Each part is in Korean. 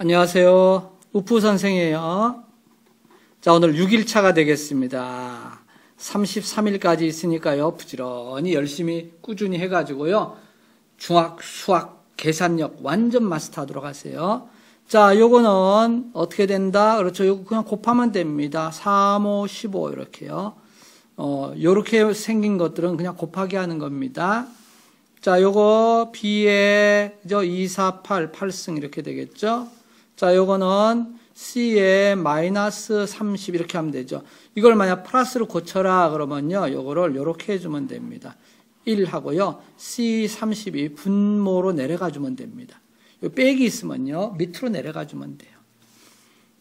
안녕하세요. 우프 선생이에요. 자, 오늘 6일차가 되겠습니다. 33일까지 있으니까요. 부지런히 열심히 꾸준히 해가지고요. 중학, 수학, 계산력 완전 마스터하도록 하세요. 자, 요거는 어떻게 된다? 그렇죠. 요거 그냥 곱하면 됩니다. 3, 5, 15 이렇게요. 어, 요렇게 생긴 것들은 그냥 곱하기 하는 겁니다. 자, 요거 B에 저 2, 4, 8, 8승 이렇게 되겠죠? 자, 요거는 C에 마이너스 30 이렇게 하면 되죠. 이걸 만약 플러스로 고쳐라 그러면요. 요거를 요렇게 해주면 됩니다. 1 하고요. C32 분모로 내려가 주면 됩니다. 요 빼기 있으면요. 밑으로 내려가 주면 돼요.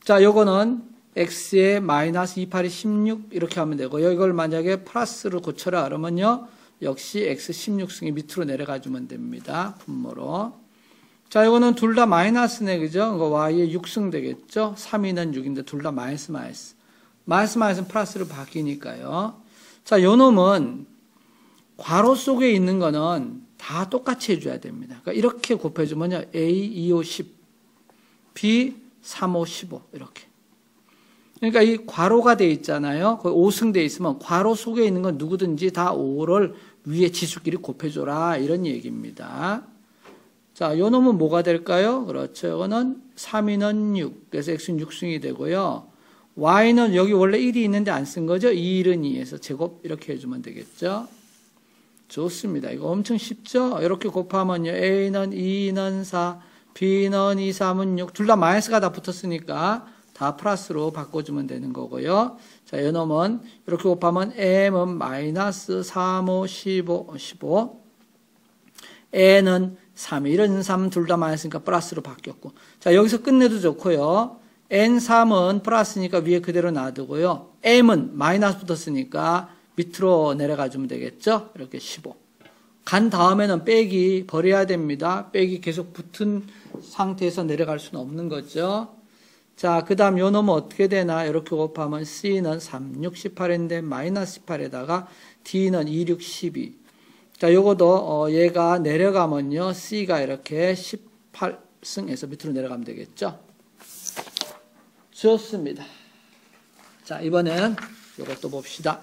자, 요거는 X에 마이너스 28이 16 이렇게 하면 되고요. 이걸 만약에 플러스로 고쳐라 그러면요. 역시 X 16승이 밑으로 내려가 주면 됩니다. 분모로. 자, 이거는 둘 다 마이너스네, 그죠? 이거 Y에 6승 되겠죠? 3위는 6인데 둘 다 마이너스 마이너스. 마이너스 마이너스는 플러스로 바뀌니까요. 자, 요 놈은 괄호 속에 있는 거는 다 똑같이 해줘야 됩니다. 그러니까 이렇게 곱해주면요. A 2, 5, 10, B 3, 5, 15 이렇게. 그러니까 이 괄호가 돼 있잖아요. 그 5승 돼 있으면 괄호 속에 있는 건 누구든지 다 5를 위에 지수끼리 곱해줘라 이런 얘기입니다. 자, 요 놈은 뭐가 될까요? 그렇죠. 이거는 3위는 6. 그래서 x는 6승이 되고요. y는 여기 원래 1이 있는데 안 쓴 거죠? 2는 2에서 제곱 이렇게 해주면 되겠죠? 좋습니다. 이거 엄청 쉽죠? 이렇게 곱하면요. a는 2는 4, b는 2, 3은 6. 둘 다 마이너스가 다 붙었으니까 다 플러스로 바꿔주면 되는 거고요. 자, 이 놈은 이렇게 곱하면 m은 마이너스 3, 5, 15, 15. N은 3, 1은 3, 둘다 마이너스니까 플러스로 바뀌었고. 자, 여기서 끝내도 좋고요. n3은 플러스니까 위에 그대로 놔두고요. m은 마이너스 붙었으니까 밑으로 내려가 주면 되겠죠? 이렇게 15. 간 다음에는 빼기 버려야 됩니다. 빼기 계속 붙은 상태에서 내려갈 수는 없는 거죠. 자, 그 다음 요 놈은 어떻게 되나? 이렇게 곱하면 C는 3, 6, 18인데 마이너스 18에다가 D는 2, 6, 12. 자, 요것도 어, 얘가 내려가면요. C가 이렇게 18승에서 밑으로 내려가면 되겠죠. 좋습니다. 자, 이번엔 요것도 봅시다.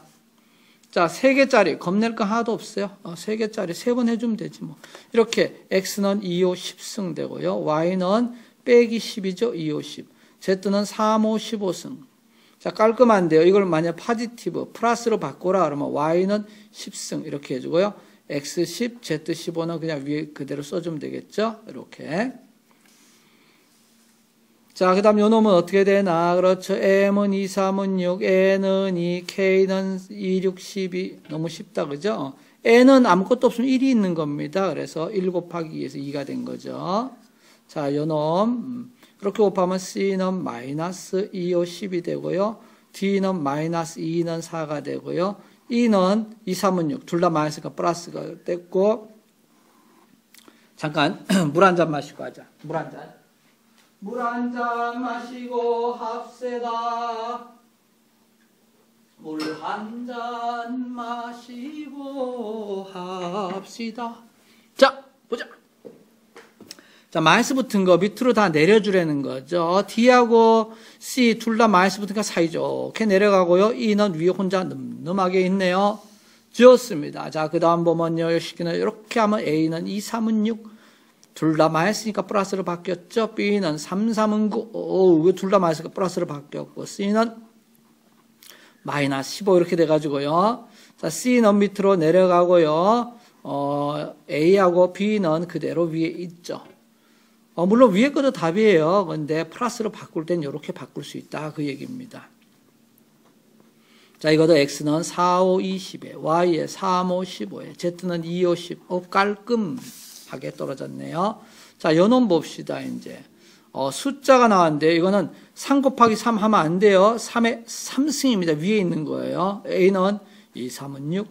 자, 3개짜리, 겁낼 거 하나도 없어요. 어, 3개짜리 3번 해주면 되지 뭐. 이렇게 X는 2, 5, 10승 되고요. Y는 빼기 10이죠. 2, 5, 10. Z는 3, 5, 15승. 자, 깔끔한데요. 이걸 만약 파지티브, 플러스로 바꾸라 그러면 Y는 10승 이렇게 해주고요. X 10, Z 15는 그냥 위에 그대로 써주면 되겠죠. 이렇게. 자, 그 다음 요 놈은 어떻게 되나? 그렇죠. M은 2, 3은 6, N은 2, K는 2, 6, 12. 너무 쉽다, 그죠? N은 아무것도 없으면 1이 있는 겁니다. 그래서 1 곱하기 2에서 2가 된 거죠. 자, 요 놈. 그렇게 곱하면 C는 마이너스 2, 5, 10이 되고요. D는 마이너스 2는 4가 되고요. E는 2, 3은 6. 둘 다 마이너스가 플러스가 됐고. 잠깐, 물 한 잔 마시고 하자. 물 한 잔. 물 한 잔 마시고 합세다. 물 한 잔 마시고 합시다. 자, 보자. 자, 마이너스 붙은 거 밑으로 다 내려주라는 거죠. D하고 C 둘 다 마이너스 붙은 거 사이좋게 내려가고요. E는 위에 혼자 늠름하게 있네요. 좋습니다. 자, 그 다음 보면요. 식기는 이렇게 하면 A는 2, 3은 6. 둘 다 마이너스니까 플러스로 바뀌었죠. B는 3, 3은 9. 오, 왜둘 다 마이너스가 플러스로 바뀌었고. C는 마이너스 15 이렇게 돼가지고요. 자, C는 밑으로 내려가고요. 어, A하고 B는 그대로 위에 있죠. 어, 물론 위에 것도 답이에요. 근데 플러스로 바꿀 땐 이렇게 바꿀 수 있다. 그 얘기입니다. 자, 이것도 X는 4, 5, 20에, Y에 3, 5, 15에, Z는 2, 5, 10. 어, 깔끔하게 떨어졌네요. 자, 연원 봅시다, 이제. 어, 숫자가 나왔는데, 이거는 3 곱하기 3 하면 안 돼요. 3의 3승입니다. 위에 있는 거예요. A는 2, 3은 6,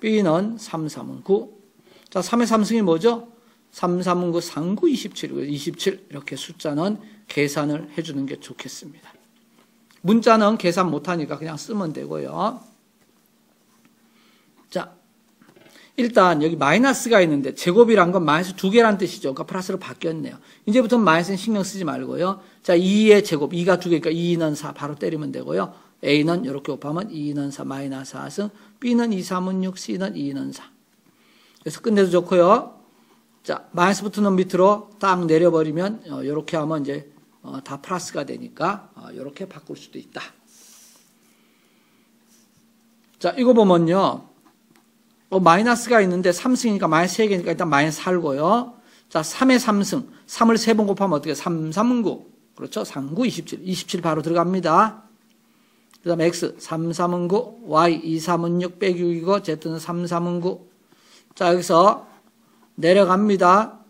B는 3, 3은 9. 자, 3의 3승이 뭐죠? 3, 3은 9, 3, 9, 27, 27 이렇게 숫자는 계산을 해주는 게 좋겠습니다. 문자는 계산 못하니까 그냥 쓰면 되고요. 자, 일단 여기 마이너스가 있는데 제곱이란 건 마이너스 두 개란 뜻이죠. 그러니까 플러스로 바뀌었네요. 이제부터는 마이너스는 신경 쓰지 말고요. 자, 2의 제곱, 2가 두 개니까 2는 4 바로 때리면 되고요. A는 이렇게 곱하면 2는 4 마이너스 4승, B는 2, 3은 6, C는 2는 4. 그래서 끝내도 좋고요. 자, 마이너스부터 는 밑으로 딱 내려버리면 어, 이렇게 하면 이제 어, 다 플러스가 되니까 어, 이렇게 바꿀 수도 있다. 자, 이거 보면요. 어, 마이너스가 있는데 3승이니까 마이너스 3개니까 일단 마이너스 살고요. 자, 3의 3승. 3을 3번 곱하면 어떻게 3, 3, 9. 그렇죠? 3, 9, 27. 27 바로 들어갑니다. 그 다음에 X, 3, 3은 9. Y, 2, 3은 6 빼기 6이고 Z는 3, 3은 9. 자, 여기서 내려갑니다.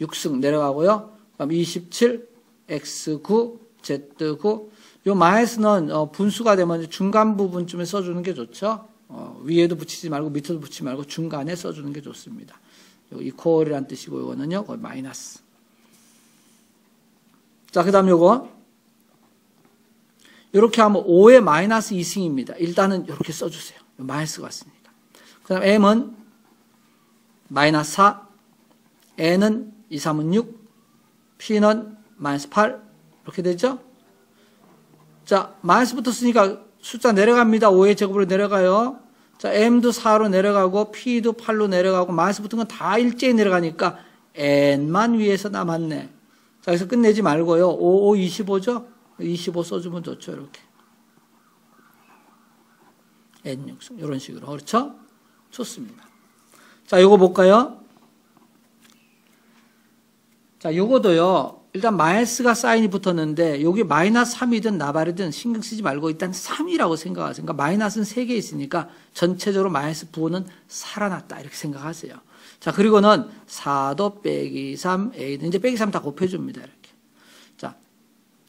6승 내려가고요. 그럼 27, X9, Z9. 요 마이너스는 어, 분수가 되면 중간 부분쯤에 써주는 게 좋죠. 어, 위에도 붙이지 말고 밑에도 붙이지 말고 중간에 써주는 게 좋습니다. 이퀄이란 뜻이고 이거는요. 거의 마이너스. 자, 그 다음 요거. 이렇게 하면 5의 마이너스 2승입니다. 일단은 이렇게 써주세요. 마이너스가 왔으니까. 그 다음 m은 마이너스 4, n은 2, 3은 6, p는 마이너스 8 이렇게 되죠? 자, 마이너스부터 쓰니까 숫자 내려갑니다. 5의 제곱으로 내려가요. 자, m도 4로 내려가고 p도 8로 내려가고 마이너스 붙은 건 다 일제히 내려가니까 n만 위에서 남았네. 자, 그래서 끝내지 말고요. 5, 5, 25죠? 25 써주면 좋죠. 이렇게. n6승. 이런 식으로. 그렇죠? 좋습니다. 자, 요거 볼까요? 자, 요거도요. 일단 마이너스가 사인이 붙었는데 여기 마이너스 3이든 나발이든 신경 쓰지 말고 일단 3이라고 생각하세요. 그러니까 마이너스는 3개 있으니까 전체적으로 마이너스 부호는 살아났다 이렇게 생각하세요. 자 그리고는 4도 빼기 3 A는 이제 빼기 3 다 곱해줍니다. 이렇게. 자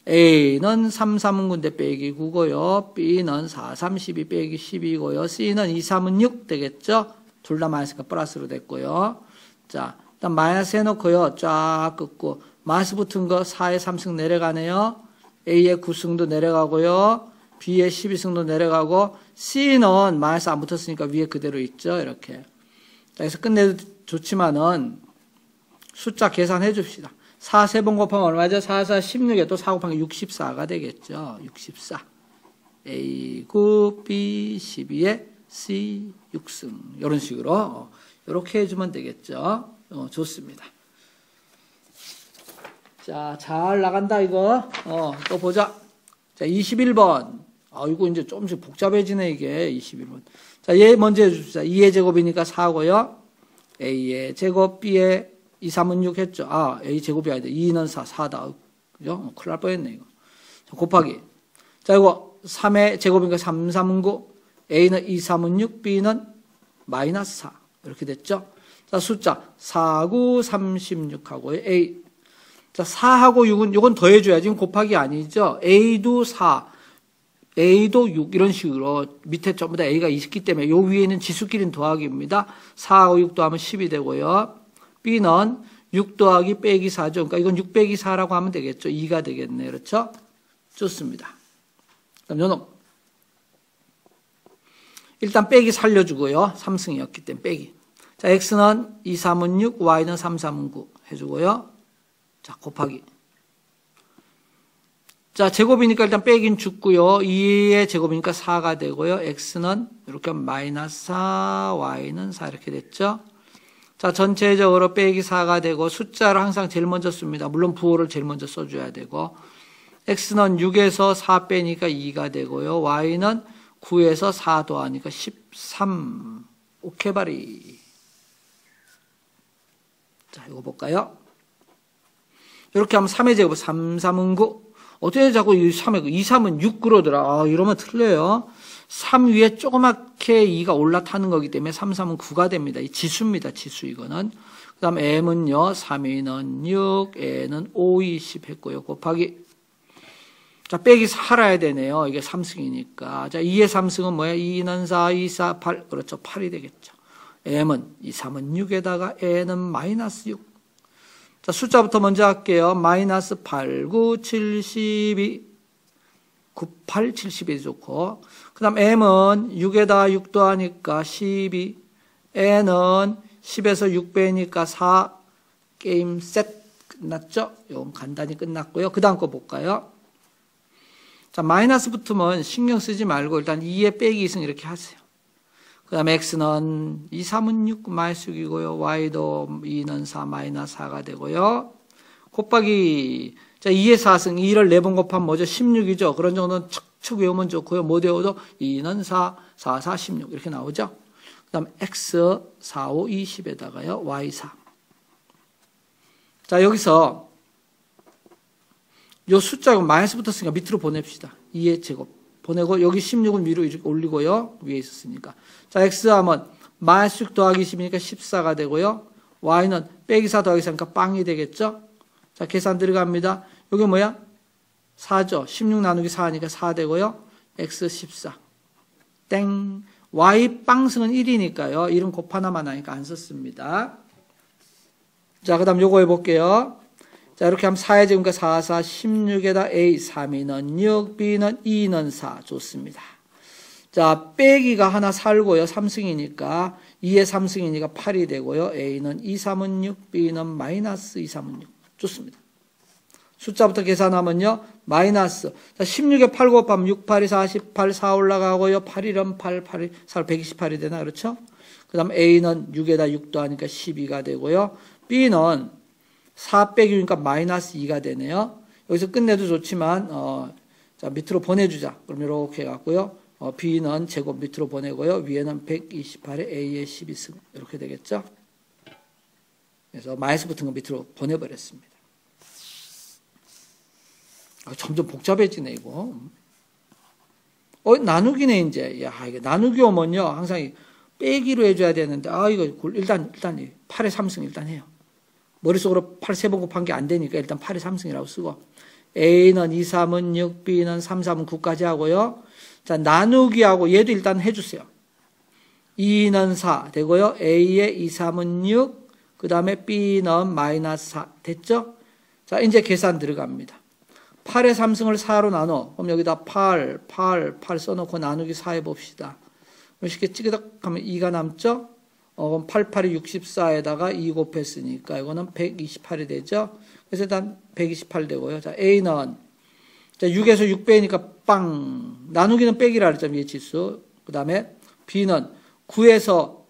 A는 3, 3은 군데 빼기 9고요. B는 4, 3, 12 빼기 12고요. C는 2, 3은 6 되겠죠. 둘 다 마이너스가 플러스로 됐고요. 자 일단 마이너스 해놓고요. 쫙 긋고 마스 붙은 거 4의 3승 내려가네요. A의 9승도 내려가고요. B의 12승도 내려가고 C는 마이너스 안 붙었으니까 위에 그대로 있죠. 이렇게. 그래서 끝내도 좋지만은 숫자 계산해 줍시다. 4 세 번 곱하면 얼마죠? 4, 4, 16에 또 4 곱하면 64가 되겠죠. 64. A 9, B 12에 C 6승. 이런 식으로 이렇게 해주면 되겠죠. 어, 좋습니다. 자, 잘 나간다, 이거. 어, 또 보자. 자, 21번. 아, 이거 이제 조금씩 복잡해지네, 이게. 21번. 자, 얘 먼저 해줍시다. 2의 제곱이니까 4고요. A의 제곱, B의 2, 3은 6 했죠. 아, A 제곱이 아니다. 2는 4, 4다. 그죠? 어, 큰일 날 뻔했네, 이거. 자, 곱하기. 자, 이거 3의 제곱이니까 3, 3은 9. A는 2, 3은 6, B는 마이너스 4. 이렇게 됐죠? 자, 숫자 4, 9, 36하고 A 자, 4하고 6은, 이건 더해줘야 지금 곱하기 아니죠? A도 4, A도 6, 이런 식으로 밑에 전부 다 A가 있기 때문에 요 위에 있는 지수끼리는 더하기입니다. 4하고 6 더하면 10이 되고요. B는 6 더하기 빼기 4죠. 그러니까 이건 6 빼기 4라고 하면 되겠죠. 2가 되겠네. 그렇죠? 좋습니다. 그럼 요놈. 일단 빼기 살려주고요. 3승이었기 때문에 빼기. 자, X는 2, 3은 6, Y는 3, 3은 9 해주고요. 자, 곱하기. 자, 제곱이니까 일단 빼긴 죽고요. 2의 제곱이니까 4가 되고요. x는 이렇게 마이너스 4, y는 4 이렇게 됐죠. 자, 전체적으로 빼기 4가 되고 숫자를 항상 제일 먼저 씁니다. 물론 부호를 제일 먼저 써줘야 되고 x는 6에서 4 빼니까 2가 되고요. y는 9에서 4 더하니까 13. 오케바리. 자, 이거 볼까요? 이렇게 하면 3의 제곱 3, 3은 9. 어떻게 자꾸 이 3의 2, 3은 6 그러더라. 아, 이러면 틀려요. 3 위에 조그맣게 2가 올라타는 거기 때문에 3, 3은 9가 됩니다. 이 지수입니다. 지수 이거는. 그 다음 m은요. 3위는 6, n은 5, 20 했고요. 곱하기. 자, 빼기 살아야 되네요. 이게 3승이니까. 자, 2의 3승은 뭐야? 2는 4, 2, 4, 8. 그렇죠. 8이 되겠죠. M은 2, 3은 6에다가 n은 마이너스 6. 자, 숫자부터 먼저 할게요. 마이너스 8, 9, 72, 9, 8, 72 좋고. 그 다음 M은 6에다 6 더하니까 12, n은 10에서 6 빼니까 4 게임 셋 끝났죠? 이건 간단히 끝났고요. 그 다음 거 볼까요? 자, 마이너스 붙으면 신경 쓰지 말고 일단 2에 빼기 2승 이렇게 하세요. 그 다음에 x는 2, 3은 6 마이너스 6이고요. y도 2는 4 마이너스 4가 되고요. 곱하기 자 2의 4승 2를 4번 곱하면 뭐죠? 16이죠. 그런 정도는 척척 외우면 좋고요. 못 외워도 2는 4, 4, 4, 16 이렇게 나오죠. 그 다음 x 4, 5, 20에다가요. y 4. 자 여기서 요 숫자가 마이너스 붙었으니까 밑으로 보냅시다. 2의 제곱. 보내고 여기 16은 위로 올리고요. 위에 있었으니까. 자, x 하면 마이너스 6 더하기 10이니까 14가 되고요. y는 빼기 4 더하기 4니까 빵이 되겠죠. 자, 계산 들어갑니다. 여기 뭐야? 4죠. 16 나누기 4니까 4 되고요. x 14. 땡. y 빵승은 1이니까요. 이름 곱 하나만 하니까 안 썼습니다. 자, 그 다음 요거 해볼게요. 자, 이렇게 하면 4의 제곱니까 4, 4, 16에다 A, 3이는 6, B는 2는 4. 좋습니다. 자, 빼기가 하나 살고요. 3승이니까 2의 3승이니까 8이 되고요. A는 2, 3은 6, B는 마이너스 2, 3은 6. 좋습니다. 숫자부터 계산하면요. 마이너스. 자, 16에 8 곱하면 6, 8이 48, 4 올라가고요. 8이면 8, 8이 4, 128이 되나, 그렇죠? 그 다음 A는 6에다 6 더하니까 12가 되고요. B는 4 빼기 6이니까 마이너스 2가 되네요. 여기서 끝내도 좋지만, 어, 자, 밑으로 보내주자. 그럼 이렇게 해갖고요. 어, B는 제곱 밑으로 보내고요. 위에는 128에 A의 12승. 이렇게 되겠죠? 그래서 마이너스 붙은 거 밑으로 보내버렸습니다. 아, 점점 복잡해지네, 이거. 어, 나누기네, 이제. 야, 이게 나누기 오면요. 항상 빼기로 해줘야 되는데, 아, 이거 일단, 일단 8의 3승 일단 해요. 머릿속으로 8 3번 곱한 게 안 되니까 일단 8의 3승이라고 쓰고 A는 2, 3은 6, B는 3, 3은 9까지 하고요. 자, 나누기하고 얘도 일단 해주세요. 2는 4 되고요. A의 2, 3은 6, 그 다음에 B는 마이너스 4 됐죠? 자, 이제 계산 들어갑니다. 8의 3승을 4로 나눠. 그럼 여기다 8, 8, 8 써놓고 나누기 4 해봅시다. 쉽게 찌그덕 하면 2가 남죠? 어, 그럼 88이 64에다가 2 곱했으니까 이거는 128이 되죠. 그래서 일단 128 되고요. 자, A는 자, 6에서 6 빼니까 빵. 나누기는 빼기라 그랬죠. 이 지수. 그 다음에 B는 9에서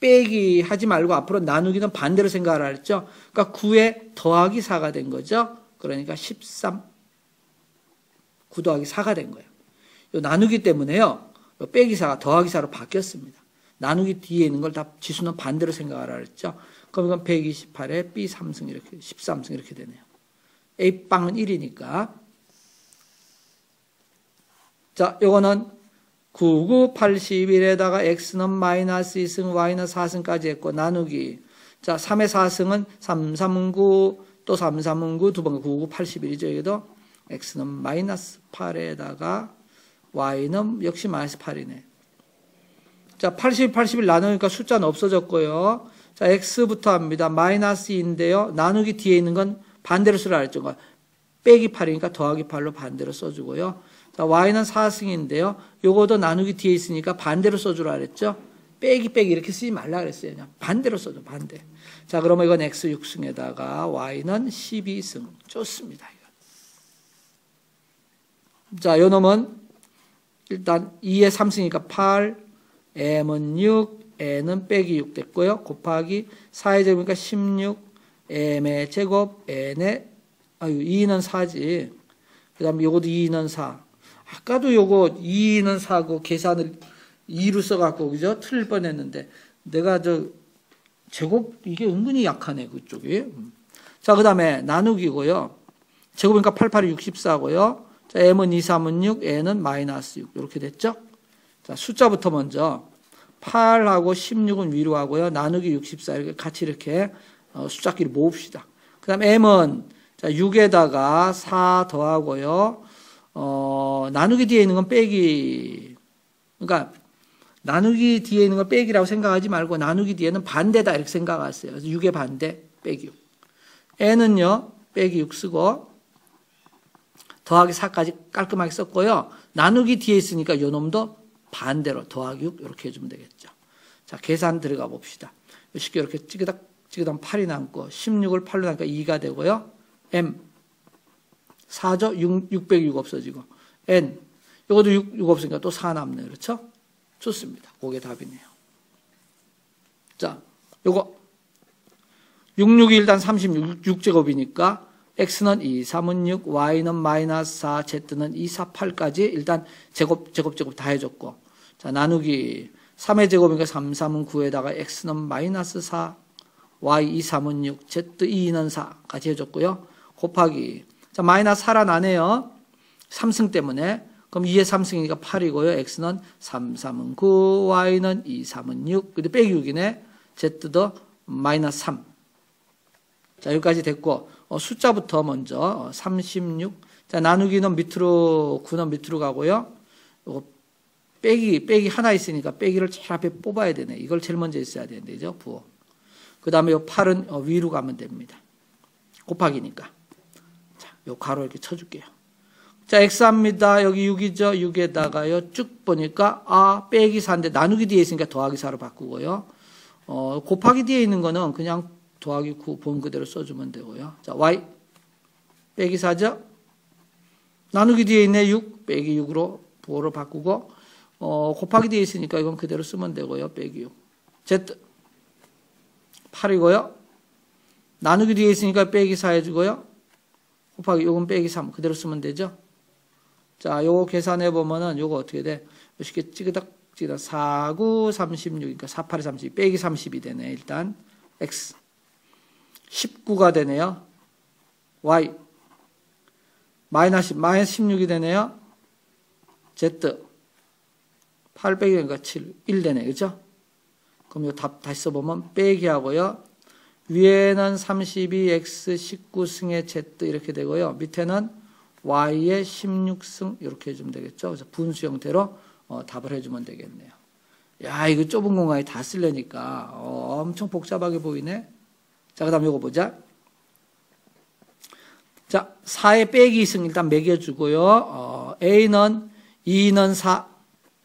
빼기 하지 말고 앞으로 나누기는 반대로 생각하라 그랬죠. 그러니까 9에 더하기 4가 된 거죠. 그러니까 13. 9 더하기 4가 된 거예요. 나누기 때문에요. 빼기 4가 더하기 4로 바뀌었습니다. 나누기 뒤에 있는 걸 다 지수는 반대로 생각하라 그랬죠. 그럼 이건 128에 B 3승 이렇게 13승 이렇게 되네요. A 빵은 1이니까. 자, 요거는 99, 81에다가 X는 마이너스 2승, Y는 4승까지 했고, 나누기. 자, 3의 4승은 3, 3, 9, 또 3, 3, 9, 두 번, 99, 81이죠. 여기도. X는 마이너스 8에다가 Y는 역시 마이너스 8이네. 자, 80, 81 나누니까 숫자는 없어졌고요. 자, x부터 합니다. 마이너스 2인데요. 나누기 뒤에 있는 건 반대로 쓰라 그랬죠. 빼기 8이니까 더하기 8로 반대로 써주고요. 자, y는 4승인데요. 요거도 나누기 뒤에 있으니까 반대로 써주라 그랬죠. 빼기 빼기 이렇게 쓰지 말라 그랬어요. 그냥 반대로 써줘, 반대. 자, 그러면 이건 x 6승에다가 y는 12승. 좋습니다. 자, 요 놈은 일단 2에 3승이니까 8, m은 6, n은 빼기 6 됐고요. 곱하기 4의 제곱이니까 16, m의 제곱, n의, 아유, 2는 4지. 그 다음에 요것도 2는 4. 아까도 요거 2는 4고 계산을 2로 써갖고, 그죠? 틀릴 뻔 했는데, 내가 저, 제곱, 이게 은근히 약하네, 그쪽이. 자, 그 다음에 나누기고요. 제곱이니까 88이 64고요. 자, m은 2, 3은 6, n은 마이너스 6. 이렇게 됐죠? 자, 숫자부터 먼저 8하고 16은 위로 하고요. 나누기 64 이렇게 같이 이렇게 어, 숫자끼리 모읍시다. 그 다음 m은 자, 6에다가 4 더하고요. 어, 나누기 뒤에 있는 건 빼기. 그러니까 나누기 뒤에 있는 걸 빼기라고 생각하지 말고 나누기 뒤에는 반대다 이렇게 생각하세요. 그래서 6의 반대 빼기 6. n은요. 빼기 6 쓰고 더하기 4까지 깔끔하게 썼고요. 나누기 뒤에 있으니까 요 놈도 반대로 더하기 6 이렇게 해주면 되겠죠. 자, 계산 들어가 봅시다. 쉽게 이렇게 찌그닥, 찌그닥 8이 남고, 16을 8로 나니까 2가 되고요. M. 4죠? 6, 606 없어지고. N. 이것도 6, 6 없으니까 또 4 남네요. 그렇죠? 좋습니다. 그게 답이네요. 자, 요거. 66이 일단 36, 6제곱이니까 x는 2, 3은 6, y는 마이너스 4, z는 2, 4, 8까지 일단 제곱, 제곱, 제곱 다 해줬고. 자, 나누기 3의 제곱이니까 3, 3은 9에다가 x는 마이너스 4, y 2, 3은 6, z 2는 4까지 해줬고요. 곱하기. 자, 마이너스 4라 나네요. 3승 때문에. 그럼 2의 3승이니까 8이고요. x는 3, 3은 9, y는 2, 3은 6. 근데 빼기 6이네. z도 마이너스 3. 자, 여기까지 됐고. 어, 숫자부터 먼저 36. 어, 자, 나누기는 밑으로 9는 밑으로 가고요. 요거 빼기 빼기 하나 있으니까 빼기를 제일 앞에 뽑아야 되네. 이걸 제일 먼저 있어야 되는데죠. 부호. 그다음에 요 8은 어, 위로 가면 됩니다. 곱하기니까. 자, 요 가로 이렇게 쳐 줄게요. 자, x합니다. 여기 6이죠. 6에다가요. 쭉 보니까 아, 빼기 4인데 나누기 뒤에 있으니까 더하기 4로 바꾸고요. 어, 곱하기 뒤에 있는 거는 그냥 더하기 9 본 그대로 써주면 되고요. 자, y 빼기 4죠. 나누기 뒤에 있네 6 빼기 6으로 부호로 바꾸고 어, 곱하기 뒤에 있으니까 이건 그대로 쓰면 되고요. 빼기 6 z 8이고요. 나누기 뒤에 있으니까 빼기 4 해주고요. 곱하기 요건 빼기 3 그대로 쓰면 되죠. 자, 요거 계산해 보면은 요거 어떻게 돼? 쉽게 찌그닥 찌그닥 4, 9, 36이니까 4, 8, 32 빼기 30이 되네. 일단 x 19가 되네요. y 마이너스 마이너스 16이 되네요. z 8 빼기 그러니까 7, 1 되네. 그죠? 그럼 이답 다시 써 보면 빼기 하고요. 위에는 32x 19승의 z 이렇게 되고요. 밑에는 y의 16승 이렇게 해주면 되겠죠. 그래서 분수 형태로 어, 답을 해주면 되겠네요. 야 이거 좁은 공간에 다 쓸려니까 어, 엄청 복잡하게 보이네. 자, 그 다음 요거 보자. 자, 4의 빼기 2승 일단 매겨주고요. 어, A는 2는 4.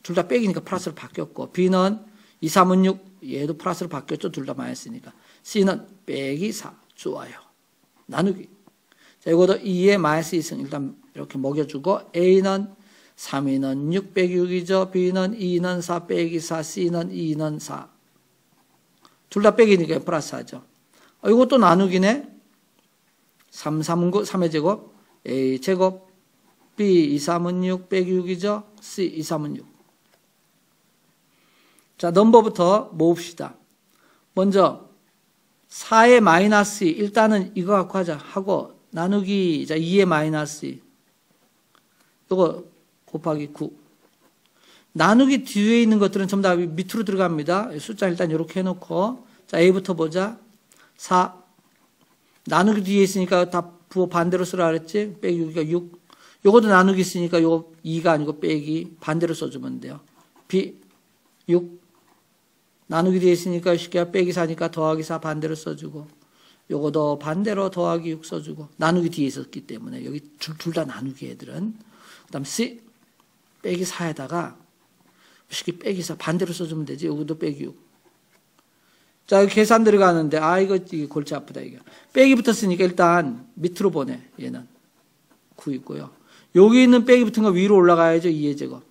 둘 다 빼기니까 플러스로 바뀌었고, B는 2, 3은 6. 얘도 플러스로 바뀌었죠. 둘 다 마이너스니까. C는 빼기 4. 좋아요. 나누기. 자, 이것도 2의 마이너스 2승 일단 이렇게 먹여주고, A는 3이는 6 빼기 6이죠. B는 2는 4 빼기 4. C는 2는 4. 둘 다 빼기니까 플러스 하죠. 어, 이것도 나누기네. 3, 3은 9, 3의 제곱. A 제곱. B, 2, 3은 6 빼기 6이죠. C, 2, 3은 6. 자, 넘버부터 모읍시다. 먼저 4의 마이너스 2. 일단은 이거 갖고 하자. 하고 나누기 자 2의 마이너스 2. 이거 곱하기 9. 나누기 뒤에 있는 것들은 전부 다 밑으로 들어갑니다. 숫자 일단 이렇게 해놓고 자 A부터 보자. 4. 나누기 뒤에 있으니까 다 부호 반대로 쓰라 그랬지? 빼기 6이니까 6. 요것도 나누기 있으니까 요거 2가 아니고 빼기 반대로 써주면 돼요. B 6. 나누기 뒤에 있으니까 쉽게 빼기 4니까 더하기 4 반대로 써주고 요거도 반대로 더하기 6 써주고 나누기 뒤에 있었기 때문에 여기 둘 다 나누기 애들은 그 다음 C 빼기 4에다가 쉽게 빼기 4 반대로 써주면 되지 요것도 빼기 6 자, 계산 들어가는데, 아, 이거, 이게 골치 아프다, 이게. 빼기 붙었으니까 일단 밑으로 보내, 얘는. 9 있고요. 여기 있는 빼기 붙은 거 위로 올라가야죠, 2의 제곱.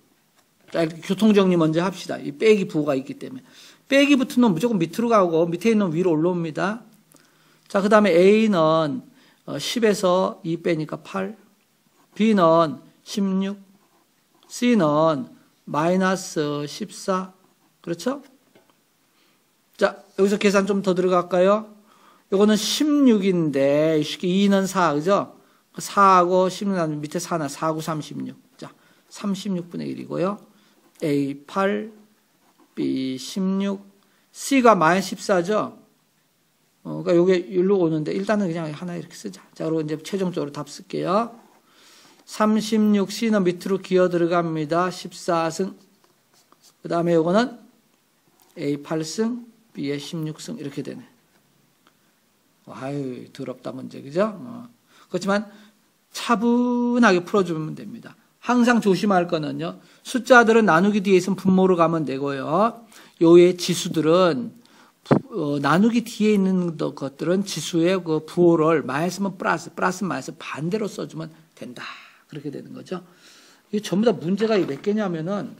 자, 교통정리 먼저 합시다. 이 빼기 부호가 있기 때문에. 빼기 붙은 놈 무조건 밑으로 가고, 밑에 있는 놈 위로 올라옵니다. 자, 그 다음에 A는 10에서 어, 2 빼니까 8. B는 16. C는 마이너스 14. 그렇죠? 자, 여기서 계산 좀 더 들어갈까요? 요거는 16인데, 2는 4, 그죠? 4하고 16 나누면 밑에 4 나 4, 9, 36. 자, 36분의 1이고요. A 8, B 16, C가 마이너스 14죠? 어, 그러니까 요게 일로 오는데, 일단은 그냥 하나 이렇게 쓰자. 자, 그리고 이제 최종적으로 답 쓸게요. 36, C는 밑으로 기어 들어갑니다. 14승. 그 다음에 요거는 A 8승, B의 16승 이렇게 되네. 아유 더럽다 문제 그죠? 어. 그렇지만 차분하게 풀어주면 됩니다. 항상 조심할 거는요. 숫자들은 나누기 뒤에 있으면 분모로 가면 되고요. 요의 지수들은 부- 어, 나누기 뒤에 있는 더- 것들은 지수의 그 부호를 마이너스면 플러스, 플러스 마이너스 반대로 써주면 된다. 그렇게 되는 거죠. 이게 전부 다 문제가 몇 개냐면은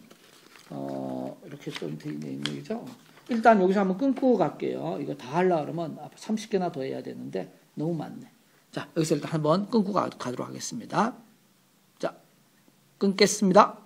어, 이렇게 좀돼 있는 얘기죠. 일단 여기서 한번 끊고 갈게요. 이거 다 하려 그러면 앞에 30개나 더 해야 되는데 너무 많네. 자, 여기서 일단 한번 끊고 가, 가도록 하겠습니다. 자, 끊겠습니다.